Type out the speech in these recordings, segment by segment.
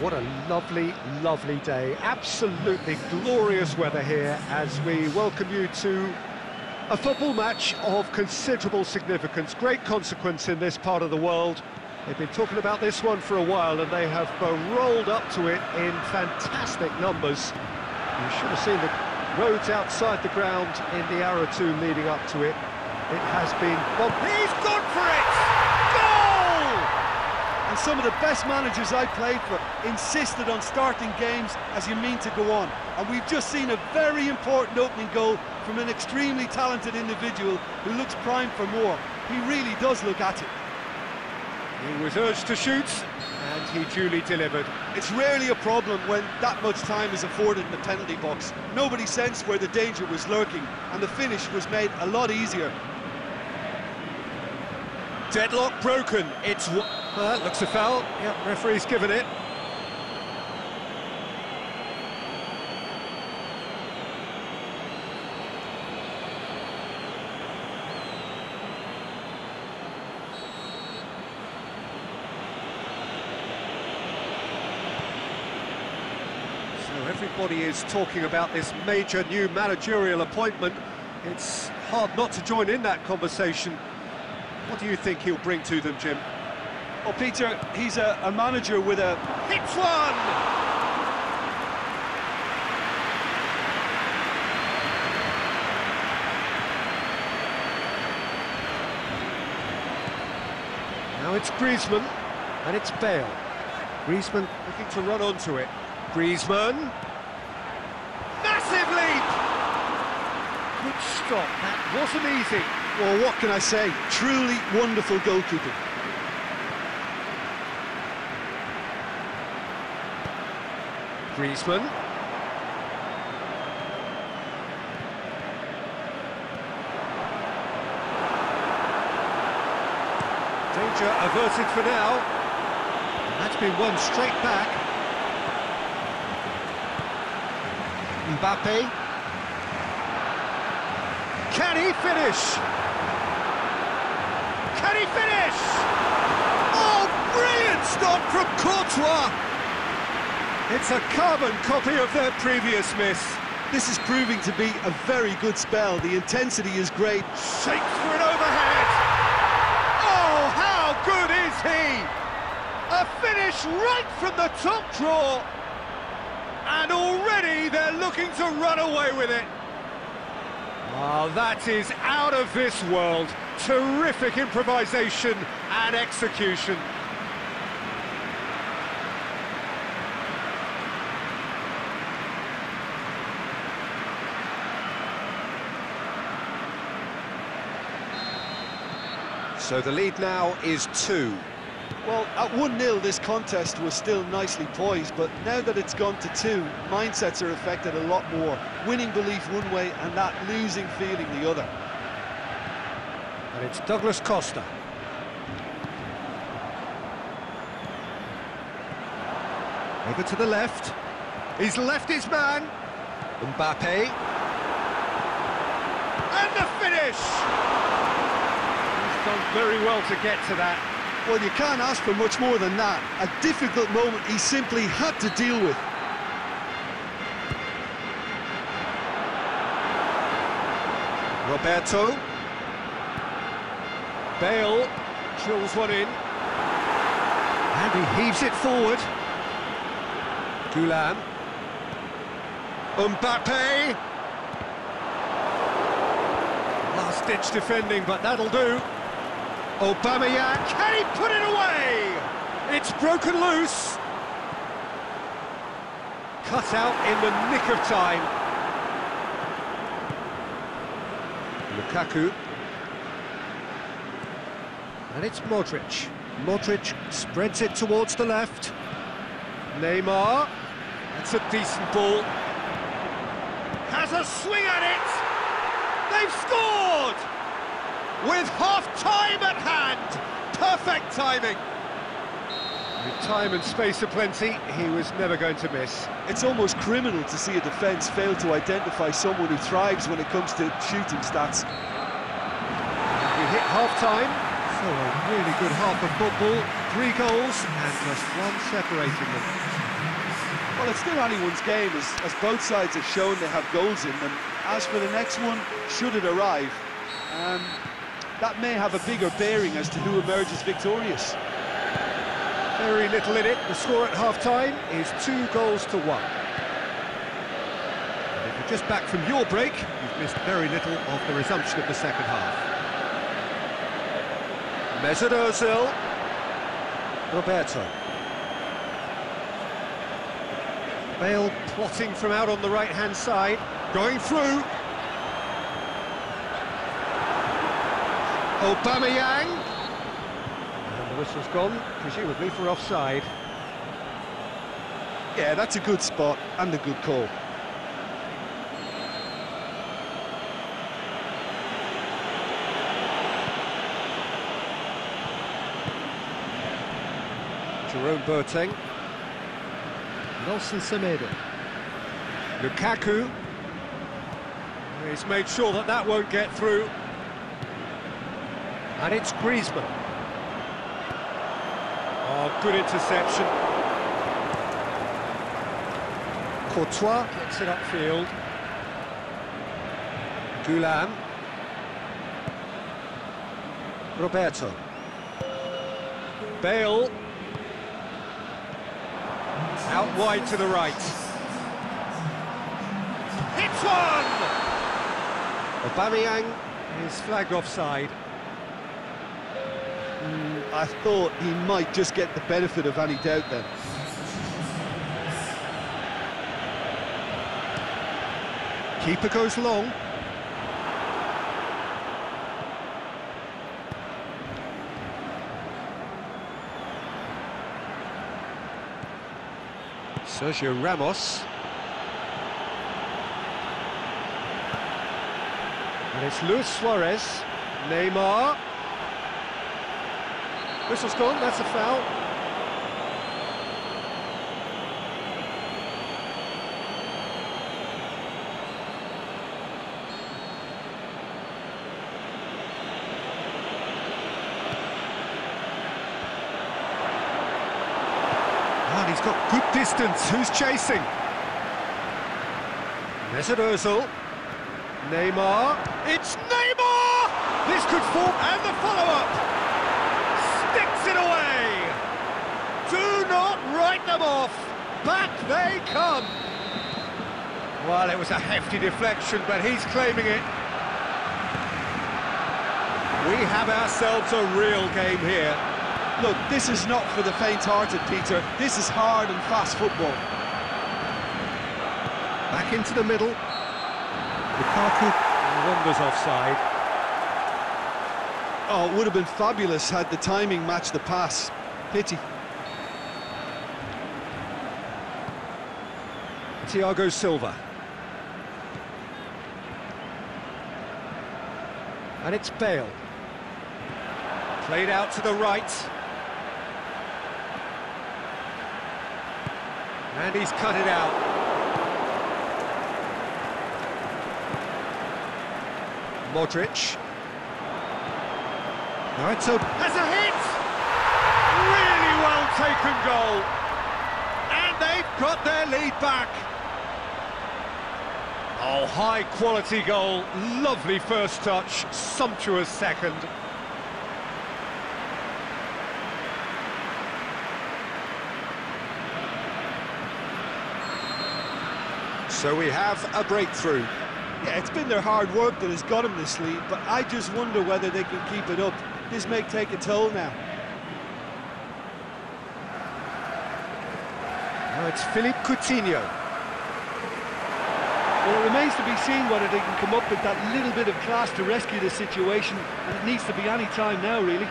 what a lovely, lovely day. Absolutely glorious weather here as we welcome you to a football match of considerable significance, great consequence in this part of the world. They've been talking about this one for a while and they have uh, rolled up to it in fantastic numbers. You should have seen the roads outside the ground in the two leading up to it. It has been... Well, he's gone for it! Goal! And some of the best managers I played for insisted on starting games as you mean to go on. And we've just seen a very important opening goal from an extremely talented individual who looks primed for more. He really does look at it. He was urged to shoot, and he duly delivered. It's rarely a problem when that much time is afforded in the penalty box. Nobody sensed where the danger was lurking, and the finish was made a lot easier. Deadlock broken. It's... Uh, looks a foul. Yep, referee's given it. So everybody is talking about this major new managerial appointment. It's hard not to join in that conversation. What do you think he'll bring to them, Jim? Well, Peter, he's a, a manager with a... Hits one! Now it's Griezmann, and it's Bale. Griezmann looking to run onto it. Griezmann. Massive leap! Good stop, that wasn't easy. Well, what can I say? Truly wonderful goalkeeping. Griezmann. Danger averted for now. That's been won straight back. Mbappe. Can he finish? Can he finish? Oh, brilliant stop from Courtois! It's a carbon copy of their previous miss. This is proving to be a very good spell. The intensity is great. Shakes for an overhead. Oh, how good is he? A finish right from the top draw. And already they're looking to run away with it. Oh, that is out of this world. Terrific improvisation and execution. So the lead now is two. Well, at 1-0 this contest was still nicely poised, but now that it's gone to two, mindsets are affected a lot more. Winning belief one way and that losing feeling the other. And it's Douglas Costa. Over to the left. He's left his man. Mbappe. And the finish! He's done very well to get to that. Well, you can't ask for much more than that. A difficult moment he simply had to deal with. Roberto. Bale drills one in. And he heaves it forward. Gulan. Mbappe. Last-ditch defending, but that'll do. Aubameyang, can he put it away? It's broken loose. Cut out in the nick of time. Lukaku. And it's Modric. Modric spreads it towards the left. Neymar. That's a decent ball. Has a swing at it. They've scored! With half-time at hand. Perfect timing. With time and space aplenty, he was never going to miss. It's almost criminal to see a defence fail to identify someone who thrives when it comes to shooting stats. We hit half-time, So a really good half of football, three goals and just one separating them. Well, it's still anyone's game, as, as both sides have shown they have goals in them. As for the next one, should it arrive, um, that may have a bigger bearing as to who emerges victorious. Very little in it. The score at half-time is two goals to one. And if you're just back from your break, you've missed very little of the resumption of the second half. Mesut Ozil. Roberto. Bale plotting from out on the right-hand side, going through. Aubameyang. And the whistle's gone, presumably for offside. Yeah, that's a good spot and a good call. Jerome Boateng. Nelson Semedo. Lukaku. He's made sure that that won't get through. And it's Griezmann. Oh, good interception. Courtois gets it upfield. Gulam. Roberto. Bale. Out wide to the right. Hits one! Aubameyang is flagged offside. Mm, I thought he might just get the benefit of any doubt then. Keeper goes long. Sergio Ramos. And it's Luis Suarez. Neymar. Whistle's gone, that's a foul. He's got good distance. Who's chasing? Mesut Ozil. Neymar. It's Neymar! This could form... And the follow-up! Sticks it away! Do not write them off! Back they come! Well, it was a hefty deflection, but he's claiming it. We have ourselves a real game here. Look, this is not for the faint-hearted, Peter. This is hard and fast football. Back into the middle. Lukaku wanders offside. Oh, it would have been fabulous had the timing matched the pass. Pity. Thiago Silva. And it's Bale. Played out to the right. And he's cut it out. Modric. It's a... Has a hit! Really well taken goal. And they've got their lead back. Oh, high quality goal. Lovely first touch. Sumptuous second. So we have a breakthrough. Yeah, it's been their hard work that has got them this lead, but I just wonder whether they can keep it up. This may take a toll now. Now it's Philippe Coutinho. Well, it remains to be seen whether they can come up with that little bit of class to rescue the situation, and it needs to be any time now, really.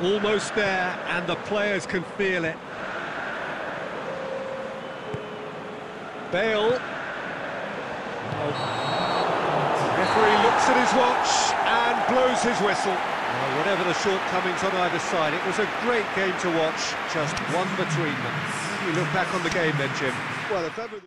Almost there, and the players can feel it. Bale. Oh. Referee looks at his watch and blows his whistle. Well, whatever the shortcomings on either side, it was a great game to watch, just one between them. How you look back on the game then, Jim? Well, if ever...